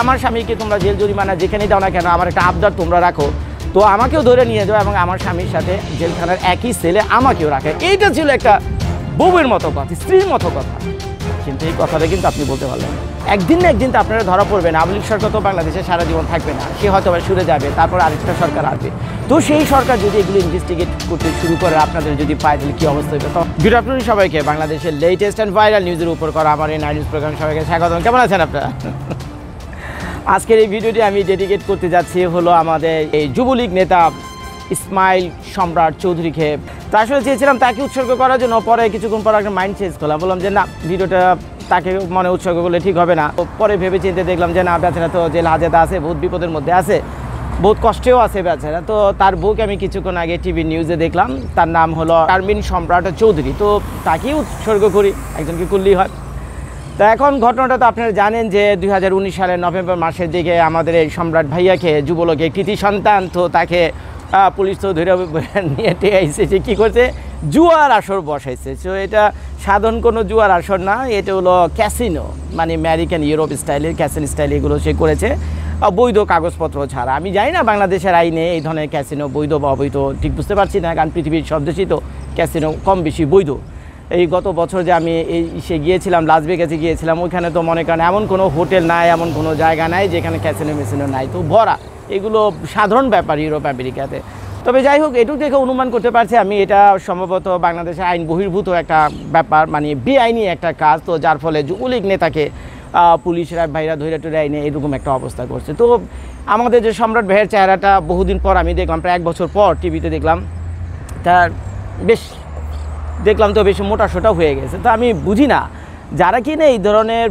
আমার স্বামীকে তোমরা জেল জরিমানা যেখানেই দাও না কেন, আমার একটা আবদার তোমরা রাখো। তো আমাকেও ধরে নিয়ে যাও এবং আমার স্বামীর সাথে জেলখানার একই সেলে আমাকেও রাখে। এইটা ছিল একটা বউয়ের মতো কথা, স্ত্রীর মতো কথা। কিন্তু এই কথাটা কিন্তু আপনি বলতে পারলেন একদিন না একদিন তো আপনারা ধরা পড়বেন লীগ সরকার তো বাংলাদেশে সারা জীবন থাকবে না। সে হয়তো বা সরে যাবে, তারপর আরেকটা সরকার আসবে। তো সেই সরকার যদি এগুলো ইনভেস্টিগেট করতে শুরু করে, আপনাদের যদি পায়, তাহলে কী অবস্থা হবে তো গুড আফটারনুন সবাইকে, বাংলাদেশের লেটেস্ট অ্যান্ড ভাইরাল নিউজের উপর করা আমার এই নাইট নিউজ প্রোগ্রাম সবাইকে স্বাগত কেমন আছেন আপনারা? আজকের এই ভিডিওটি আমি ডেডিকেট করতে যাচ্ছি হলো আমাদের এই যুবলীগ নেতা ইসমাইল সম্রাট চৌধুরীকে। তা আসলে চেয়েছিলাম তাকে উৎসর্গ করার জন্য, পরে কিছুক্ষণ পর একটা মাইন্ড চেঞ্জ করলাম। বললাম যে, না, ভিডিওটা তাকে মনে উৎসর্গ করলে ঠিক হবে না। পরে ভেবে চিন্তে দেখলাম যে, না, বেচারা তো জেল হাজেতে আছে, বহুত বিপদের মধ্যে আছে, বহুত কষ্টেও আছে বেচারা। তো তার বউকে আমি কিছুক্ষণ আগে টিভি নিউজে দেখলাম, তার নাম হলো টার্মিন সম্রাট চৌধুরী। তো তাকেই উৎসর্গ করি, একজনকে করলেই হয়। তো এখন ঘটনাটা তো আপনারা জানেন যে দুই হাজার উনিশ সালের নভেম্বর মাসের দিকে আমাদের এই সম্রাট ভাইয়াকে যুবলোকে কৃতি সন্তান তো তাকে পুলিশ তো ধরে নিয়ে টেয়ে আইসে সে কী করছে? জুয়ার আসর বসাইছে। তো এটা সাধারণ কোনো জুয়ার আসর না, এটা হলো ক্যাসিনো মানে আমেরিকান ইউরোপ স্টাইলের ক্যাসিন স্টাইল এগুলো সে করেছে। বৈধ কাগজপত্র ছাড়া। আমি জানি না বাংলাদেশের আইনে এই ধরনের ক্যাসিনো বৈধ বা অবৈধ, ঠিক বুঝতে পারছি না, কারণ পৃথিবীর সব দেশেই তো ক্যাসিনো কম বেশি বৈধ। এই গত বছর যে আমি এই সে গিয়েছিলাম লাস ভেগাসে গিয়েছিলাম, ওইখানে তো মনে করেন এমন কোনো হোটেল নাই, এমন কোনো জায়গা নাই যেখানে ক্যাসিনো মেসিনো নাই। তো ভরা এগুলো সাধারণ ব্যাপার ইউরোপ, আমেরিকাতে। তবে যাই হোক, এটুকু দেখে অনুমান করতে পারছি আমি, এটা সম্ভবত বাংলাদেশের আইন বহির্ভূত একটা ব্যাপার মানে বেআইনি একটা কাজ, তো যার ফলে যুবলীগ নেতাকে পুলিশরা ভাইরা ধৈর্য টুরে আইনে এরকম একটা অবস্থা করছে। তো আমাদের যে সম্রাট ভাইয়ের চেহারাটা বহুদিন পর আমি দেখলাম, প্রায় এক বছর পর টিভিতে দেখলাম, তার বেশ দেখলাম তো বেশি মোটা সোটা হয়ে গেছে। তো আমি বুঝি না, যারা কিনা এই ধরনের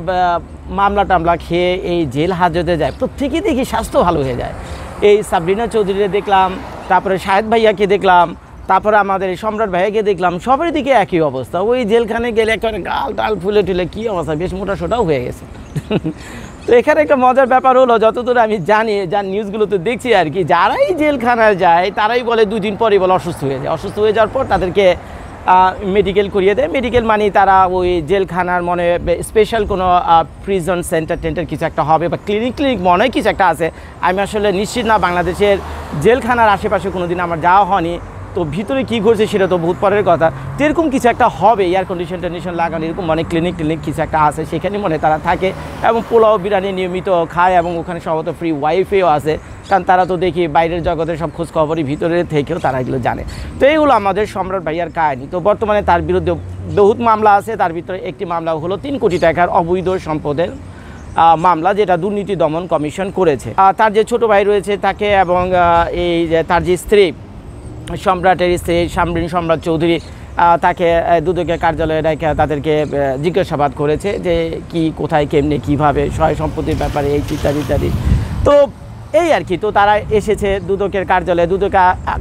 মামলা টামলা খেয়ে এই জেল হাজতে যায়, প্রত্যেকেই দেখি স্বাস্থ্য ভালো হয়ে যায়। এই সাবরিনা চৌধুরীরে দেখলাম, তারপরে শাহেদ ভাইয়াকে দেখলাম, তারপরে আমাদের সম্রাট ভাইয়াকে দেখলাম, সবার দিকে একই অবস্থা। ওই জেলখানে গেলে একেবারে গাল টাল ফুলে টুলে কী অবস্থা, বেশ মোটা সোটাও হয়ে গেছে। তো এখানে একটা মজার ব্যাপার হলো, যতদূর আমি জানি যা নিউজগুলোতে দেখছি আর কি, যারাই জেলখানায় যায়, তারাই বলে দুদিন পরে বলে অসুস্থ হয়ে যায়। অসুস্থ হয়ে যাওয়ার পর তাদেরকে মেডিকেল করিয়ে দেয়। মেডিকেল মানে তারা ওই জেলখানার মনে স্পেশাল কোনো প্রিজন সেন্টার টেন্টার কিছু একটা হবে বা ক্লিনিক ক্লিনিক মনে হয় কিছু একটা আছে। আমি আসলে নিশ্চিত না বাংলাদেশের জেলখানার আশেপাশে কোনো দিন আমার যাওয়া হয়নি। তো ভিতরে কী ঘটছে সেটা তো বহুত পরের কথা। তো এরকম কিছু একটা হবে এয়ার কন্ডিশন টেন্ডিশন লাগানো, এরকম মানে ক্লিনিক ক্লিনিক কিছু একটা আছে। সেখানে মনে তারা থাকে এবং পোলাও, বিরিয়ানি নিয়মিত খায় এবং ওখানে সম্ভবত ফ্রি ওয়াইফেও আছে। কারণ তারা তো দেখি বাইরের জগতের সব খোঁজ খবরই ভিতরে থেকেও তারা এগুলো জানে। তো এইগুলো আমাদের সম্রাট ভাইয়ার কাহিনী। তো বর্তমানে তার বিরুদ্ধে বহুত মামলা আছে, তার ভিতরে একটি মামলা হলো তিন কোটি টাকার অবৈধ সম্পদের মামলা যেটা দুর্নীতি দমন কমিশন করেছে। তার যে ছোট ভাই রয়েছে তাকে এবং এই তার যে স্ত্রী, সম্রাটের স্ত্রী সামরিন সম্রাট চৌধুরী তাকে দুদকের কার্যালয়ে রেখে তাদেরকে জিজ্ঞাসাবাদ করেছে যে কি, কোথায়, কেমনে, কীভাবে, সহায় সম্পত্তির ব্যাপারে এই ইত্যাদি ইত্যাদি। তো এই আর কি। তো তারা এসেছে দুদকের কার্যালয়ে। দুদক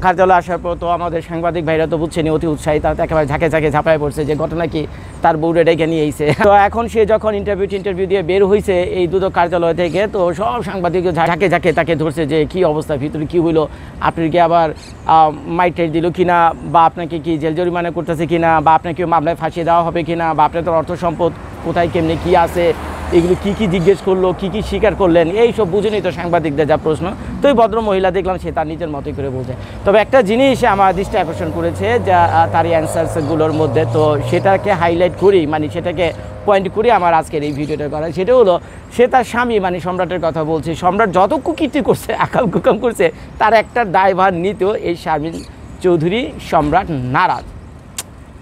কার্যালয়ে আসার পর তো আমাদের সাংবাদিক ভাইরা তো বুঝছেনি অতি উৎসাহী। তারা একেবারে ঝাঁকে ঝাঁকে ঝাঁপায় পড়ছে যে ঘটনা কি, তার বউরে ডেকে নিয়ে এসে তো এখন সে যখন ইন্টারভিউ ইন্টারভিউ দিয়ে বের হয়েছে এই দুদক কার্যালয় থেকে, তো সব সাংবাদিক ঝাঁকে ঝাঁকে তাকে ধরছে যে কি অবস্থা, ভিতরে কি হইল, আপনি কি আবার মাইটের দিল কিনা, বা আপনাকে কি জেল জরিমানা করতেছে কিনা, বা আপনাকে মামলায় ফাঁসিয়ে দেওয়া হবে কিনা, বা আপনার অর্থ সম্পদ কোথায়, কেমনি কি আছে এগুলো কি কি জিজ্ঞেস করল, কি কি স্বীকার করলেন, এই সব বুঝেনি তো সাংবাদিকদের যা প্রশ্ন। তো এই ভদ্র মহিলা দেখলাম সে তার নিজের মতোই করে বলছে তবে একটা জিনিস আমার দৃষ্টি আকর্ষণ করেছে, যা তার অ্যান্সার্সগুলোর মধ্যে, তো সেটাকে হাইলাইট করি মানে সেটাকে পয়েন্ট করি আমার আজকের এই ভিডিওটা করা সেটা হলো, সে তার স্বামী মানে সম্রাটের কথা বলছে, সম্রাট যত কুকীর্তি করছে আকাম কুকাম করছে, তার একটা দায়ভার নিতেও এই শারমিন চৌধুরী সম্রাট নারাজ।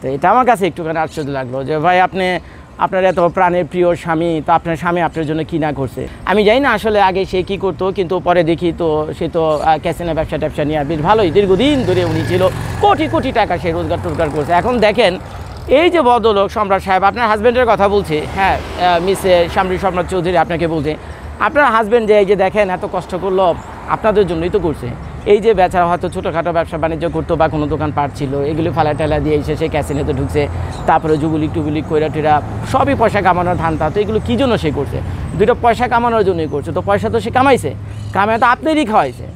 তো এটা আমার কাছে একটুখানি আশ্চর্য লাগল যে, ভাই, আপনি আপনার এত প্রাণের প্রিয় স্বামী, তো আপনার স্বামী আপনার জন্য কী না করছে? আমি জানি না আসলে আগে সে কী করতো, কিন্তু পরে দেখি তো সে তো ক্যাসিনো ব্যবসা ট্যাবসা নিয়ে বেশ ভালোই। দীর্ঘদিন ধরে উনি ছিল, কোটি কোটি টাকা সে রোজগার টোজগার করছে। এখন দেখেন, এই যে ভদ্রলোক সম্রাট সাহেব, আপনার হাজব্যান্ডের কথা বলছে। হ্যাঁ মিস সামরি সম্রাট চৌধুরী আপনাকে বলছে, আপনার হাজব্যান্ড যে এই যে দেখেন, এত কষ্ট করল, আপনাদের জন্যই তো করছে। এই যে বেচারা হয়তো ছোটোখাটো ব্যবসা বাণিজ্য করতো বা কোনো দোকান পাট ছিল, এগুলি ফালা টালা দিয়ে এসে সে ক্যাসিনেতে ঢুকছে, তারপরে যুবলিক টুবলিক কইরা টেরা সবই পয়সা কামানোর ধান তো এগুলো কী জন্য সে করছে? দুটো পয়সা কামানোর জন্যই করছে, তো পয়সা তো সে কামাইছে কামাই তো আপনারই খাওয়াইছে।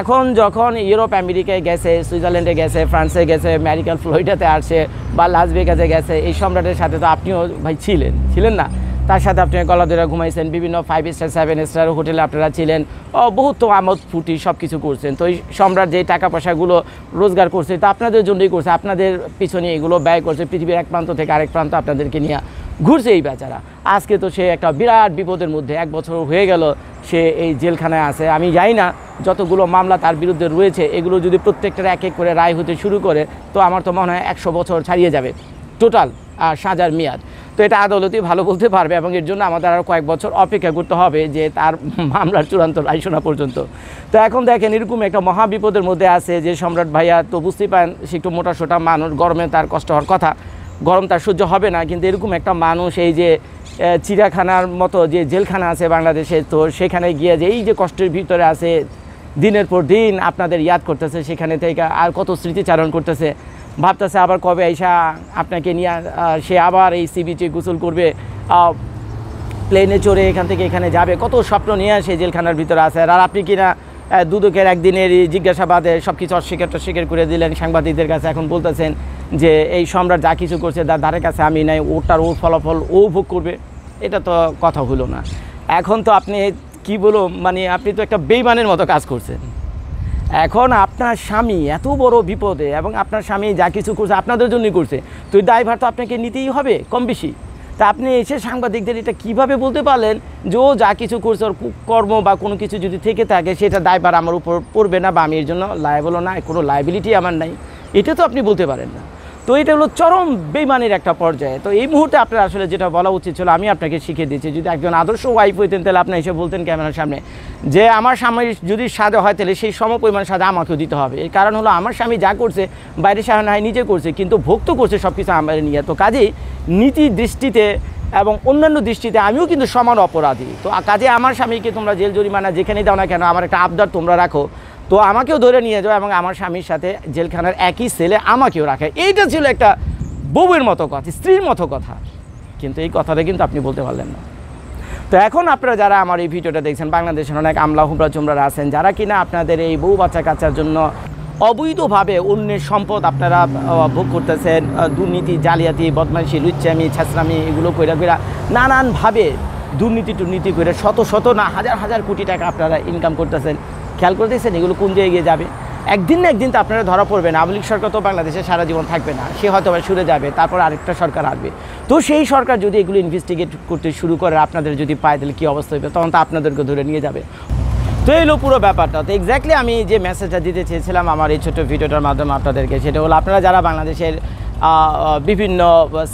এখন যখন ইউরোপ, আমেরিকায় গেছে, সুইজারল্যান্ডে গেছে, ফ্রান্সে গেছে আমেরিকান ফ্লোরিডাতে আসছে বা লাস ভেগাসে গেছে, এই সম্রাটের সাথে তো আপনিও ভাই ছিলেন ছিলেন না? তার সাথে আপনি গলা ধরে ঘুমাইছেন বিভিন্ন ফাইভ স্টার সেভেন স্টার হোটেলে আপনারা ছিলেন ও, বহুত তো আমোদ ফুটি সব কিছু করছেন। তো এই সম্রাট যে টাকা পয়সাগুলো রোজগার করছে তা আপনাদের জন্যই করছে আপনাদের পিছনে এগুলো ব্যয় করছে পৃথিবীর এক প্রান্ত থেকে আরেক প্রান্ত আপনাদেরকে নিয়ে ঘুরছে এই বেচারা। আজকে তো সে একটা বিরাট বিপদের মধ্যে এক বছর হয়ে গেল সে এই জেলখানায় আছে। আমি জানি না যতগুলো মামলা তার বিরুদ্ধে রয়েছে এগুলো যদি প্রত্যেকটার এক এক করে রায় হতে শুরু করে তো আমার তো মনে হয় একশো বছর ছাড়িয়ে যাবে। টোটাল সাজার মেয়াদ। তো এটা আদালতই ভালো বলতে পারবে এবং এর জন্য আমাদের আরও কয়েক বছর অপেক্ষা করতে হবে যে তার মামলার চূড়ান্ত রায় শোনা পর্যন্ত। তো এখন দেখেন এরকম একটা মহা বিপদের মধ্যে আছে যে সম্রাট ভাইয়া তো বুঝতেই পারেন সে একটু মোটা সোটা মানুষ গরমে তার কষ্ট হওয়ার কথা। গরম তার সহ্য হবে না কিন্তু এরকম একটা মানুষ এই যে আহ, চিড়িয়াখানার মতো যে জেলখানা আছে বাংলাদেশে তো সেখানে গিয়ে যে এই যে কষ্টের ভিতরে আছে দিনের পর দিন আপনাদের ইয়াদ করতেছে সেখানে থেকে আর কত স্মৃতিচারণ করতেছে। ভাবতেছে আবার কবে আইসা আপনাকে নিয়ে সে আবার এই সি বিচে গোসল করবে প্লেনে চড়ে এখান থেকে এখানে যাবে। কত স্বপ্ন নিয়ে সে জেলখানার ভিতরে আছে। আর আপনি কিনা দুদকের একদিনের জিজ্ঞাসাবাদে সব কিছু অস্বীকার টস্বীকার করে দিলেন সাংবাদিকদের কাছে। এখন বলতেছেন যে এই সম্রাট যা কিছু করছে তার ধারে কাছে আমি নাই, ওটার ওর ফলাফল ও ভোগ করবে। এটা তো কথা হলো না। এখন তো আপনি কি বলো মানে আপনি তো একটা বেইমানের মতো কাজ করছেন। এখন আপনার স্বামী এত বড় বিপদে এবং আপনার স্বামী যা কিছু করছে আপনাদের জন্যই করছে তো ড্রাইভার তো আপনাকে নিতেই হবে কম বেশি। তা আপনি এসে সাংবাদিকদের এটা কীভাবে বলতে পারলেন যে ও যা কিছু করছে ওর কর্ম বা কোনো কিছু যদি থেকে থাকে সেটা দায়ভার আমার উপর পড়বে না বা আমি এর জন্য লায়াবলও না, কোনো লাইবিলিটি আমার নাই। এটা তো আপনি বলতে পারেন না। তো এটা হলো চরম বেইমানের একটা পর্যায়ে। তো এই মুহূর্তে আপনার আসলে যেটা বলা উচিত ছিল, আমি আপনাকে শিখিয়ে দিচ্ছি যদি একজন আদর্শ ওয়াইফ হইতেন তাহলে আপনি এসে বলতেন ক্যামেরার সামনে যে, আমার স্বামী যদি সাজা হয় তাহলে সেই সম পরিমাণ সাজা আমাকেও দিতে হবে। এর কারণ হলো, আমার স্বামী যা করছে, বাইরে না হয় নিজে করছে, কিন্তু ভোগ তো করছে সব কিছু আমার নিয়ে। তো কাজেই নীতি দৃষ্টিতে এবং অন্যান্য দৃষ্টিতে আমিও কিন্তু সমান অপরাধী। তো কাজে আমার স্বামীকে তোমরা জেল জরিমানা যেখানেই দাও না কেন, আমার একটা আবদার তোমরা রাখো। তো আমাকেও ধরে নিয়ে যাওয়া এবং আমার স্বামীর সাথে জেলখানার একই সেলে আমাকেও রাখে। এইটা ছিল একটা বউয়ের মতো কথা, স্ত্রীর মতো কথা। কিন্তু এই কথাটা কিন্তু আপনি বলতে পারলেন না। তো এখন আপনারা যারা আমার এই ভিডিওটা দেখছেন, বাংলাদেশের অনেক আমলা, হুমরা, চুমরারা আছেন, যারা কিনা আপনাদের এই বউ বাচ্চা কাচ্চার জন্য অবৈধভাবে অন্যের সম্পদ আপনারা ভোগ করতেছেন দুর্নীতি, জালিয়াতি, বদমাইশি, লুচ্চামি ছেঁচড়ামি এগুলো কইরা কইরা নানানভাবে দুর্নীতি টুর্নীতি করে শত শত না হাজার হাজার কোটি টাকা আপনারা ইনকাম করতেছেন। খেয়াল করতেছেন এগুলো কোন জায়গায় গিয়ে যাবে? একদিন না একদিন তো আপনারা ধরা পড়বেন আওয়ামী লীগ সরকার তো বাংলাদেশে সারা জীবন থাকবে না। সে হয়তো আবার সরে যাবে, তারপর আরেকটা সরকার আসবে। তো সেই সরকার যদি এগুলো ইনভেস্টিগেট করতে শুরু করে, আপনাদের যদি পায় তাহলে কী অবস্থা হবে তখন তো আপনাদেরকে ধরে নিয়ে যাবে। তো এলো পুরো ব্যাপারটা। তো এক্স্যাক্টলি আমি যে মেসেজটা দিতে চেয়েছিলাম আমার এই ছোট্ট ভিডিওটার মাধ্যমে আপনাদেরকে, সেটা হলো আপনারা যারা বাংলাদেশের বিভিন্ন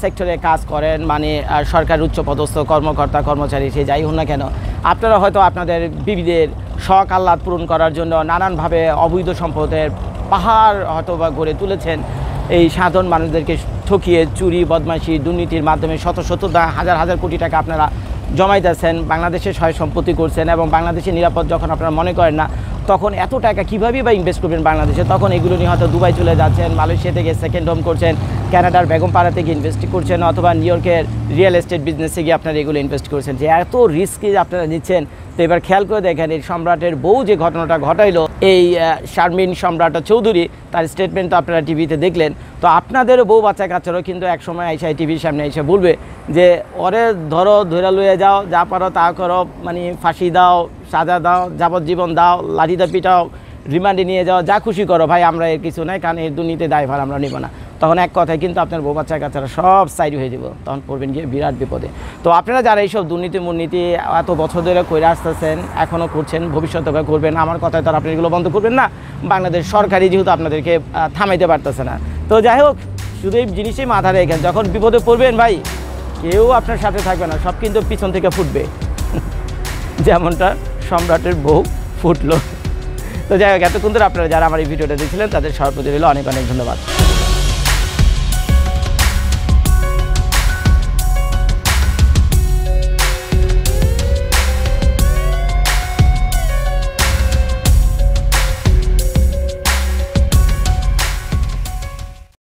সেক্টরে কাজ করেন মানে সরকার উচ্চপদস্থ কর্মকর্তা, কর্মচারী, সে যাই হোক না কেন, আপনারা হয়তো আপনাদের বিবিদের শখ আহ্লাদ পূরণ করার জন্য নানানভাবে অবৈধ সম্পদের পাহাড় হয়তো বা গড়ে তুলেছেন। এই সাধারণ মানুষদেরকে ঠকিয়ে চুরি, বদমাশি, দুর্নীতির মাধ্যমে শত শত হাজার হাজার কোটি টাকা আপনারা জমাইতেছেন, বাংলাদেশে সহায় সম্পত্তি করছেন এবং বাংলাদেশে নিরাপদ যখন আপনারা মনে করেন না, তখন এত টাকা কীভাবেই বা ইনভেস্ট করবেন বাংলাদেশে? তখন এগুলো নিয়ে হয়তো দুবাই চলে যাচ্ছেন মালয়েশিয়া থেকে সেকেন্ড হোম করছেন কানাডার বেগমপাড়া থেকে ইনভেস্ট করছেন অথবা নিউ ইয়র্কের রিয়েল এস্টেট বিজনেসে গিয়ে আপনারা এগুলো ইনভেস্ট করছেন। যে এত রিস্কি আপনারা নিচ্ছেন, তো এবার খেয়াল করে দেখেন, এই সম্রাটের বউ যে ঘটনাটা ঘটাইলো, এই শারমিন সম্রাট চৌধুরী, তার স্টেটমেন্ট তো আপনারা টিভিতে দেখলেন। তো আপনাদের বউ বাচ্চা কাচ্চারও কিন্তু একসময় আইসা টিভির সামনে এসে বলবে যে, ওরে ধরো ধরে লয়ে যাও, যা পারো তা করো মানে ফাঁসি দাও, সাজা দাও, যাবজ্জীবন দাও লাঠিটা পিটাও রিমান্ডে নিয়ে যাও, যা খুশি করো, ভাই, আমরা এর কিছু নাই, কারণ এর দুর্নীতি দায়ভার আমরা নেব না। তখন এক কথায় কিন্তু আপনার বউ বাচ্চা কাচ্চারা সব সাইড হয়ে যাব। তখন পড়বেন গিয়ে বিরাট বিপদে। তো আপনারা যারা এইসব দুর্নীতি মুর্নীতি এত বছর ধরে করে আসতেছেন এখনও করছেন, ভবিষ্যতে করবেন, আমার কথায় তো আপনি এগুলো বন্ধ করবেন না। বাংলাদেশ সরকারি যেহেতু আপনাদেরকে থামাইতে পারতেছে না। তো যাই হোক, শুধু এই জিনিসই মাথা রেখেন, যখন বিপদে পড়বেন ভাই, কেউ আপনার সাথে থাকবে না, সব কিন্তু পিছন থেকে ফুটবে। যেমনটা সম্রাটের বউ ফুটলো। তো যাই হোক, এতক্ষণ ধরে আপনারা যারা আমার এই ভিডিওটা দেখছিলেন, তাদের রইল অনেক অনেক ধন্যবাদ।